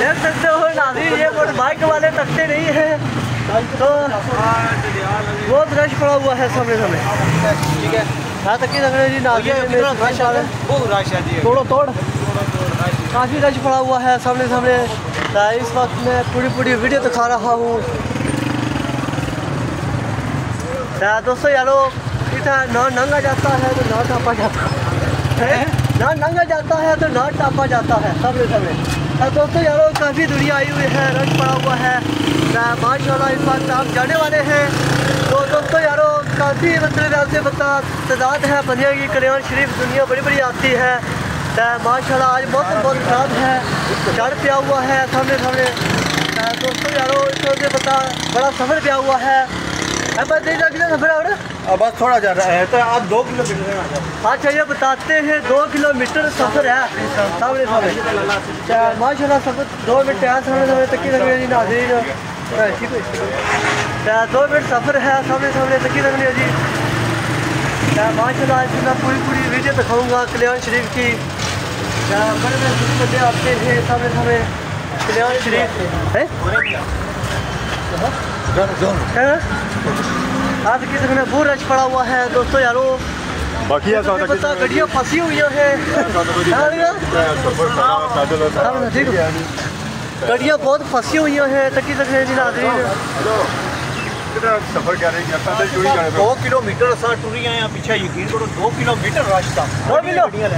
देख सकते हो नाजी ये मोटर बाइक वाले तकते नहीं हैं तो बहुत रश पड़ा हुआ है। ठीक है जी है है तोड़ो तोड़ काफ़ी रश पड़ा हुआ है सामने सामने इस वक्त मैं पूरी पूरी वीडियो दिखा रहा हूँ दोस्तों यारो इधर ना नंगा जाता है तो ना टापा जाता है। ना नंगा जाता है तो ना टापा जाता है। सामने तो दोस्तों यारो काफ़ी दुनिया आई हुई है रश पड़ा हुआ है। तो माशाल्लाह, इस वक्त आप जाने वाले हैं। तो दोस्तों यारो काफ़ी मतलब ऐसे बता तादाद है बंदियाँ की कल्याण शरीफ दुनिया बड़ी बड़ी आती है। तो माशाल्लाह, आज मौसम बहुत ख़राब है। चढ़ पिया हुआ है, सामने सामने। तो दोस्तों यारो इस बता बड़ा सफ़र पिया हुआ है। अब देख कितना सफ़र है बस थोड़ा जा रहा है तो आप दो किलोमीटर अच्छा ये बताते हैं दो किलोमीटर सफ़र है। सामने सामने। माशाल्लाह सफ़र दो मिनट है सामने सामने तक लग रही नाजरीन। ठीक है। तो दो मिनट सफ़र है सामने सामने तक लग जी माशाल्लाह आज मैं पूरी पूरी वीडियो दिखाऊँगा कल्याण शरीफ की। बड़े बड़े बंदे आते हैं सामने सामने। कल्याण शरीफ। है? है? आज की तक बहुत रश पड़ा हुआ है दोस्तों यारो। बाकी ऐसा होता पता गड्डियाँ फंसी हुई है। गड्डियाँ बहुत फंसी हुई हैं तकी तक है नाजरीन सफ़र क्या रही दो किलोमीटर असां टुरी आए हैं पीछे यकीन करो दो किलोमीटर रश था दो किलोमीटर।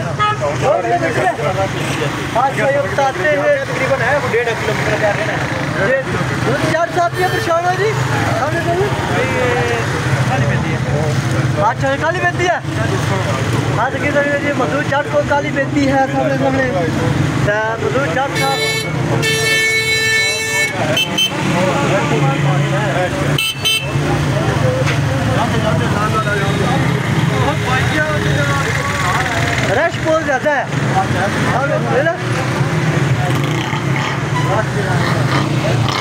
बताते हैं। तकरीबन है वो डेढ़ किलोमीटर जा रहे हैं ये दो चार परेशान हो जी। अच्छा काली बेती है। आज की तक जी? मधु चाट को काली बेती है सामने सामने। तो चाट साहब रश बहुत ज़्यादा है और ले लो।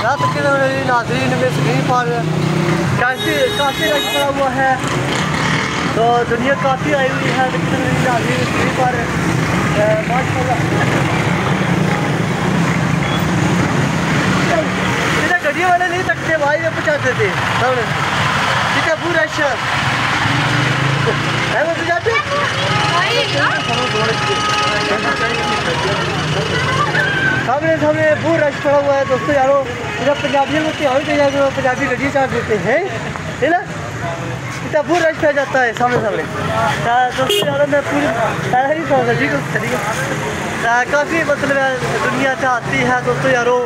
रात के नाजरीन में स्क्रीन पर काफ़ी काफ़ी रश पड़ा हुआ है? तो दुनिया काफ़ी आई हुई है लेकिन नाजरीन स्क्रीन पर गड्डी वाले नहीं तकते भाई ये पहुँचाते थे सामने ठीक है पूरा शहर। है वो पहुँचाते सामने सामने बहुत रश पड़ा हुआ है दोस्तों यारो। इधर पंजाबियों को त्यौहार दे जाए पंजाबी गड्डी चार देते हैं? है ना? इतना बहुत रश पड़ जाता है सामने सामने। दोस्तों यारो, मैं पूरी पहला ही समझ ठीक है काफ़ी मतलब दुनिया से आती है दोस्तों यारो।